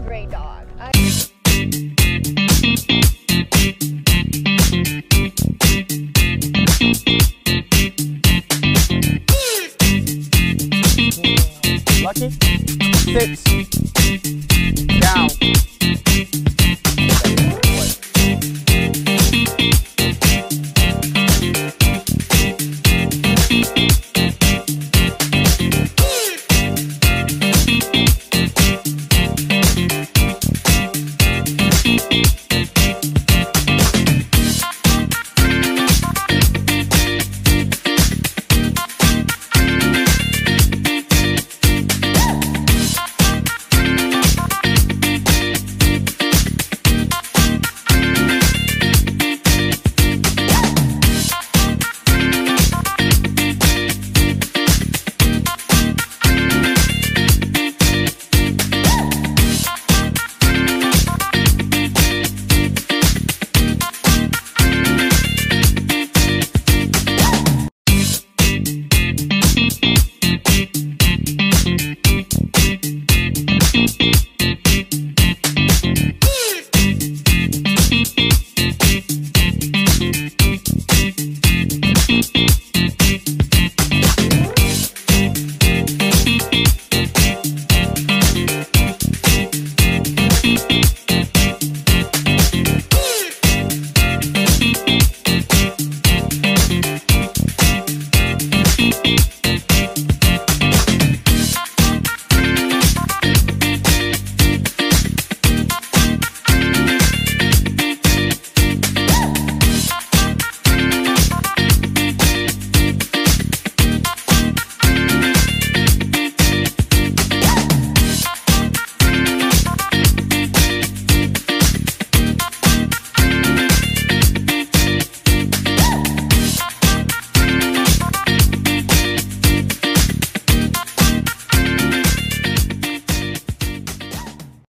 stray dog. I- Lucky. Sits. Down.